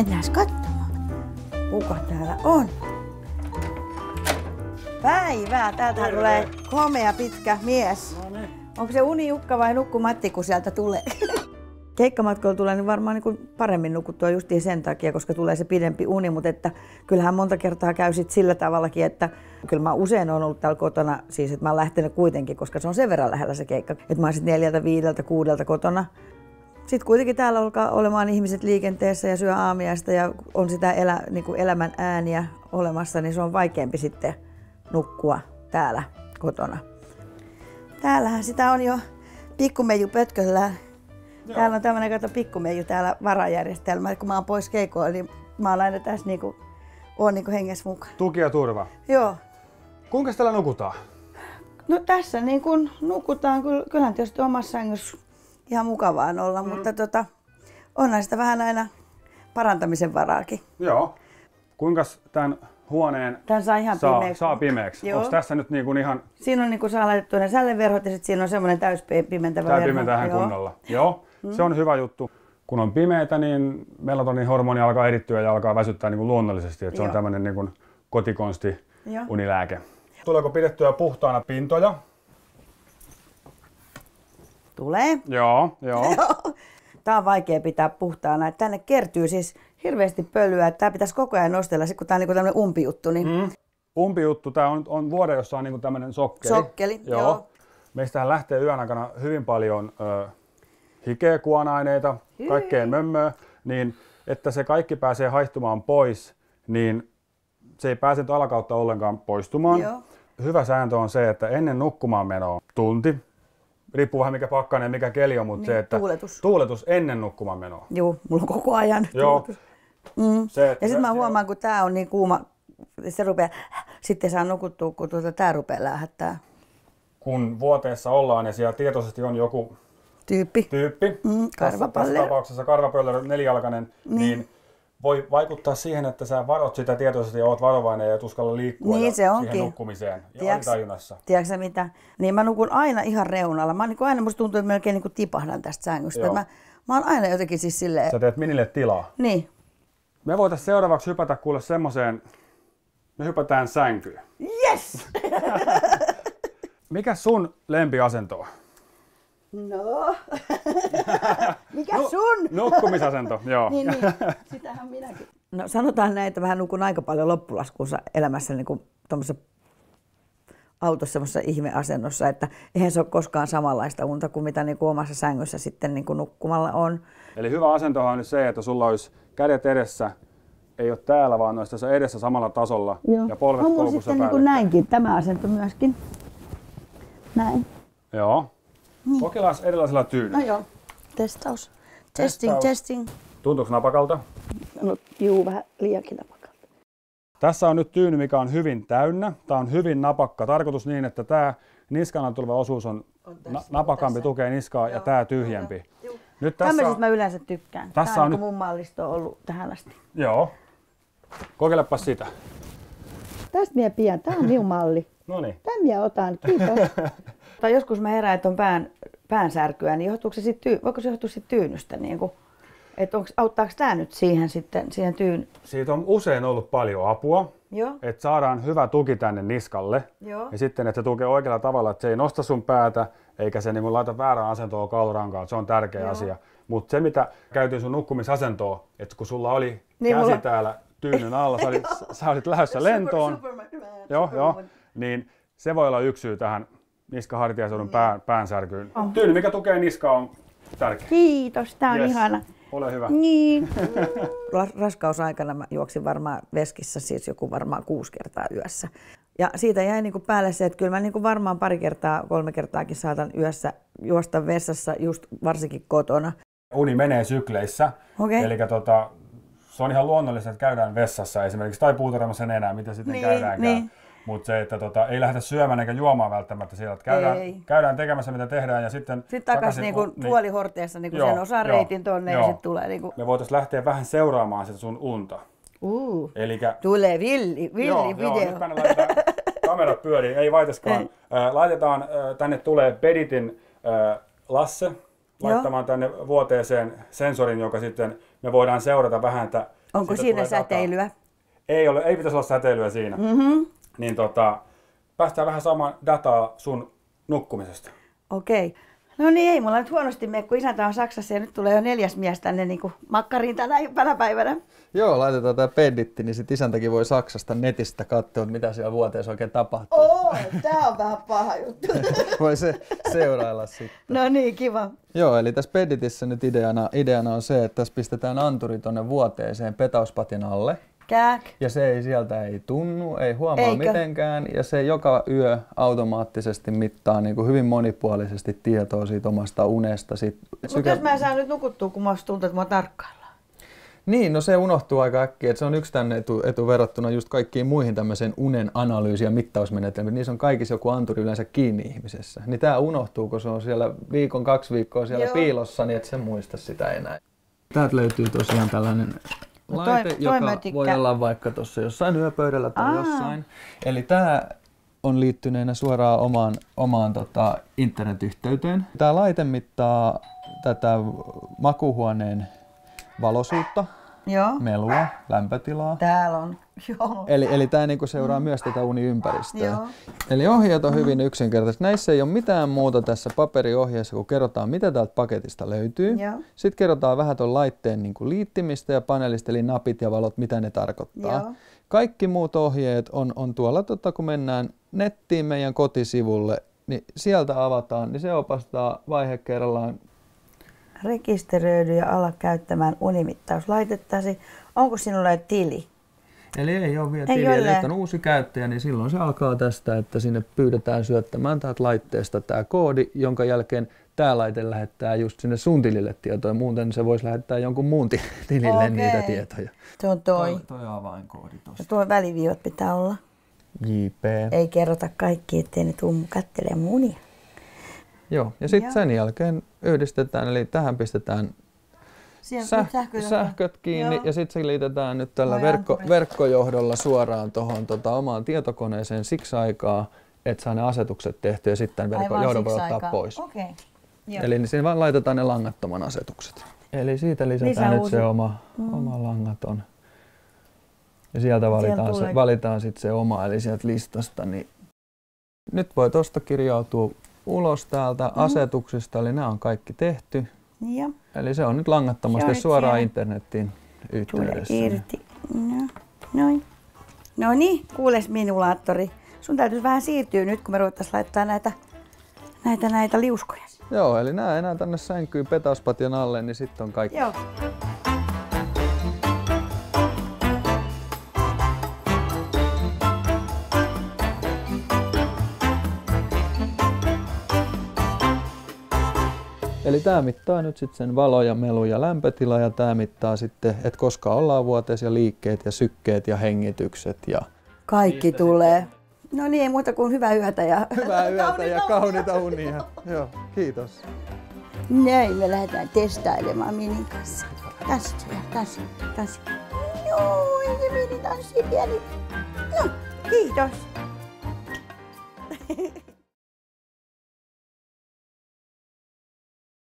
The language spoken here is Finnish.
Mennään katsomaan. Kuka täällä on? Päivää, täältä tulee komea pitkä mies. No niin. Onko se unijukka vai nukkumatti, kun sieltä tulee? Keikkamatkoilla tulee niin varmaan niin kuin paremmin nukuttua justiin sen takia, koska tulee se pidempi uni, mutta että kyllähän monta kertaa käy sit sillä tavallakin, että kyllä mä usein olen ollut täällä kotona, siis että mä oon lähtenyt kuitenkin, koska se on sen verran lähellä se keikka, että mä oon sit neljältä, viideltä, kuudelta kotona. Sitten kuitenkin täällä alkaa olemaan ihmiset liikenteessä ja syö aamiaista ja on sitä elä, niin kuin elämän ääniä olemassa, niin se on vaikeampi sitten nukkua täällä kotona. Täällähän sitä on jo pikkumeiju pötköllään. Täällä on tämmöinen kato pikkumeiju täällä varajärjestelmä. Kun mä oon pois keikoilla, niin mä oon aina tässä niinku, oon niinku hengessä mukana. Tuki ja turva. Joo. Kuinka täällä nukutaan? No tässä niin kun nukutaan, kyllä- kyllähän tietysti omassa sängyssä ihan mukavaa olla, mm. mutta tota, onhan sitä vähän aina parantamisen varaakin. Joo. Kuinka tämän huoneen Tän saa ihan saa, pimeäksi. saa pimeäksi? Joo. Onko tässä nyt niin kuin ihan Siinä on niin kuin saa laitettua ne sälleverhot ja sitten siinä on semmoinen täyspimentävä tämä verho. pimeä tähän Joo. kunnolla? Joo. Mm. Se on hyvä juttu. Kun on pimeätä, niin melatonihormoni alkaa erittyä ja alkaa väsyttää niin kuin luonnollisesti. Että se on tämmöinen niin kuin kotikonsti Joo. unilääke. Tuleeko pidettyä puhtaana pintoja? Tulee. Joo, joo. Tää on vaikea pitää puhtaana. Tänne kertyy siis hirveästi pölyä. että Tää pitäisi koko ajan nostella. Kun tää on niinku tämmöinen umpijuttu, niin Mm. Umpijuttu, tämä on, on vuode, jossa on niin tämmöinen sokkeli. Sokkeli, joo. Meistähän lähtee yön aikana hyvin paljon ö, hikeä, kuona-aineita, kaikkea mömmöä, niin että se kaikki pääsee haihtumaan pois, niin se ei pääse alakautta ollenkaan poistumaan. Joo. Hyvä sääntö on se, että ennen nukkumaan menoa tunti, riippuu vähän mikä pakkanen ja mikä keli on, mutta Niin, se, että tuuletus. tuuletus ennen nukkumaan menoa. Joo, mulla on koko ajan. Joo. Mm. Se, Ja sitten mä huomaan, kun tää on niin kuuma, se rupeaa, sitten saa nukuttua, kun tuota, tää rupeaa lähettää. Kun vuoteessa ollaan ja siellä tietoisesti on joku Tyyppi. tyyppi, Mm, tässä, tässä tapauksessa karvapöllö nelijalkainen, niin. niin voi vaikuttaa siihen, että sä varot sitä tietoisesti ja oot varovainen ja et uskalla liikkua Niin, ja se onkin. siihen nukkumiseen. Ja Tiedätkö- alitajunnassa. Tiedätkö mitä? Niin mä nukun aina ihan reunalla. Mä niin aina, musta tuntuu, että melkein niin tipahdan tästä sängystä. Joo. Mä, mä oon aina jotenkin siis silleen, Sä teet minille tilaa. niin, Me voitais seuraavaksi hypätä kuule semmoiseen, me hypätään sänkyyn. yes! Mikä sun lempiasento on? No, mikä sun? Nukkumisasento, joo. Niin, niin. Sitähän minäkin. No sanotaan näin, että vähän nukun aika paljon loppulaskussa elämässä niin kuin autossa semmoisessa ihmeasennossa, että eihän se ole koskaan samanlaista unta kuin mitä niin kuin omassa sängyssä sitten niin kuin nukkumalla on. Eli hyvä asentohan on nyt se, että sulla olisi kädet edessä, ei ole täällä, vaan olisi tässä edessä samalla tasolla ja polvet on koukussa sitten niin kuin näinkin, tämä asento myöskin. Näin. Joo. Kokeillaan erilaisilla tyyneillä. No joo, testaus. Testing, Testaus. testing. Tuntuuko napakalta? No juu, vähän liiankin napakalta. Tässä on nyt tyyny, mikä on hyvin täynnä. Tämä on hyvin napakka. Tarkoitus niin, että tämä niskana tuleva osuus on, na- napakampi, tukee niskaa ja tämä tyhjempi. Nyt tässä Tämmöisistä on, mä yleensä tykkään. Tässä Tämä on niin nyt- kuin mun mallisto ollut tähän asti. Joo. Kokeilepa sitä. Tästä minä pian. Tämä on minun malli. No niin. Tämän minä otan. Kiitos. tai joskus mä herään, että on pään, päänsärkyä, niin johtuuko se sit tyy- voiko se johtua sit tyynystä? Niin kuin, että onks, auttaako tämä nyt siihen sitten, siihen tyyn? Siitä on usein ollut paljon apua, Joo. että saadaan hyvä tuki tänne niskalle. Joo. Ja sitten, että se tukee oikealla tavalla, että se ei nosta sun päätä, eikä se niin laita väärän asentoon kaulurankaan. Se on tärkeä Joo. asia. Mutta se, mitä käytiin sun nukkumisasentoon, että kun sulla oli Niin, käsi mulla- täällä tyynyn alla, sä olit, sä olit lähdössä lentoon, joo, joo, niin se voi olla yksi syy tähän niskahartiaseudun Niin. pään, päänsärkyyn. Tyyny, mikä tukee niskaa, on tärkeä. Kiitos, tämä on Yes. ihana. Ole hyvä. Niin. Raskausaikana mä juoksin varmaan veskissä siis joku varmaan kuusi kertaa yössä. Ja siitä jäi niinku päälle se, että kyllä mä niinku varmaan pari kertaa, kolme kertaakin saatan yössä juosta vessassa, just varsinkin kotona. Uni menee sykleissä, Okei. eli tota, se on ihan luonnollista, että käydään vessassa esimerkiksi tai puutarhamassa nenää, mitä sitten Niin, käydäänkään. niin. Mutta se, että tota, ei lähdetä syömään eikä juomaan välttämättä siellä. Että käydään, Ei. käydään tekemässä mitä tehdään ja sitten Sitten takaisin niinku niin, puolihorteessa niinku Joo, sen joo, reitin tonne ja joo. sitten tulee niinku, Me voitaisiin lähteä vähän seuraamaan sitä sun unta. uu, Elikkä, tulee villi, villi joo, video. joo, nyt laitetaan kamerat pyörii, ei vaitaskaan. Laitetaan, tänne tulee Peditin Lasse laittamaan tänne vuoteeseen sensorin, joka sitten me voidaan seurata vähän, että Onko siinä dataa. säteilyä? Ei, ole, ei pitäisi olla säteilyä siinä. Mm-hmm. Niin tota, päästään vähän saamaan dataa sun nukkumisesta. Okei. No niin, ei mulla nyt huonosti mene, kun isäntä on Saksassa ja nyt tulee jo neljäs mies tänne niin kuin makkariin tänä, tänä päivänä. Joo, laitetaan tämä peditti, niin sit isäntäkin voi Saksasta netistä katsoa, mitä siellä vuoteessa oikein tapahtuu. Oo, tää on vähän paha juttu. Voi se seurailla sitten. no niin, kiva. Joo, eli tässä peditissä nyt ideana, ideana on se, että tässä pistetään anturi tonne vuoteeseen petauspatin alle. Kääk. Ja se ei sieltä ei tunnu, ei huomaa Eikö? mitenkään. Ja se joka yö automaattisesti mittaa niin kuin hyvin monipuolisesti tietoa siitä omasta unesta. Mutta jos mä en saa nyt nukuttua, kun musta tuntuu, että mua tarkkaillaan. Niin, no se unohtuu aika äkkiä, että se on yksi tänne etu, etu verrattuna just kaikkiin muihin tämmöiseen unen analyysi- ja mittausmenetelmiin. Niissä on kaikissa joku anturi yleensä kiinni ihmisessä. Niin tämä unohtuu, kun se on siellä viikon, kaksi viikkoa siellä Joo. piilossa, niin et sä muista sitä enää. Täältä löytyy tosiaan tällainen No toi- laite, toi joka tykkään. voi olla vaikka tuossa jossain yöpöydällä tai Aa. jossain. Eli tämä on liittyneenä suoraan omaan, omaan tota, internetyhteyteen. Tämä laite mittaa tätä makuhuoneen valoisuutta, Joo. melua, lämpötilaa. Täällä on. Joo. Eli, eli tämä niinku seuraa myös tätä uniympäristöä. Joo. Eli ohjeet on hyvin yksinkertaiset. Näissä ei ole mitään muuta tässä paperiohjeessa, kun kerrotaan, mitä täältä paketista löytyy. Joo. Sitten kerrotaan vähän tuon laitteen niin kuin liittimistä ja paneelista, eli napit ja valot, mitä ne tarkoittaa. Joo. Kaikki muut ohjeet on, on tuolla, tota, kun mennään nettiin meidän kotisivulle, niin sieltä avataan, niin se opastaa vaihe kerrallaan Rekisteröidy ja ala käyttämään unimittauslaitettasi. Onko sinulla tili? Eli ei ole vielä Ei tiliä. Eli ole. jos on uusi käyttäjä, niin silloin se alkaa tästä, että sinne pyydetään syöttämään täältä laitteesta tämä koodi, jonka jälkeen tämä laite lähettää just sinne sun tilille tietoja. Muuten se voisi lähettää jonkun muun ti- tilille Okei. niitä tietoja. Se on toi. Toi, toi avainkoodi Ja tuosta. tuo väliviivat pitää olla. JP. Ei kerrota kaikki, ettei ne tuu kättelee munia. Joo, ja sitten sen jälkeen yhdistetään, eli tähän pistetään säh- sähköt kiinni Joo. ja sitten se liitetään nyt tällä Voi verkko, verkkojohdolla suoraan tuohon tota, omaan tietokoneeseen siksi aikaa, että saa ne asetukset tehtyä ja sitten Ai verkon vaan johdon voi ottaa aikaa. pois. Joo. Eli niin siinä vaan laitetaan ne langattoman asetukset. Eli siitä lisätään Lisää nyt uusi- se oma, mm. oma langaton. Ja sieltä valitaan, se, valitaan sitten se oma, eli sieltä listasta. Niin nyt voi tuosta kirjautua ulos täältä Mm. asetuksista, eli nämä on kaikki tehty. Joo. Eli se on nyt langattomasti on nyt suoraan siellä. internettiin Tulee yhteydessä. irti. No, noin. No niin, kuules minulaattori. Sun täytyisi vähän siirtyä nyt, kun me ruvettaisiin laittaa näitä, näitä, näitä liuskoja. Joo, eli nämä enää tänne sänkyy petauspatjan alle, niin sitten on kaikki. Joo. Eli tämä mittaa nyt sitten sen valo ja melu ja lämpötila ja tämä mittaa sitten, että koska ollaan vuoteessa ja liikkeet ja sykkeet ja hengitykset ja Kaikki tulee. No niin, ei muuta kuin hyvää yötä ja hyvää yötä ja kauniita unia. Joo, kiitos. Näin me lähdetään testailemaan Minin kanssa. Tanssi, tanssi, tanssi. Joo, se Mini tanssii pieni. No, kiitos.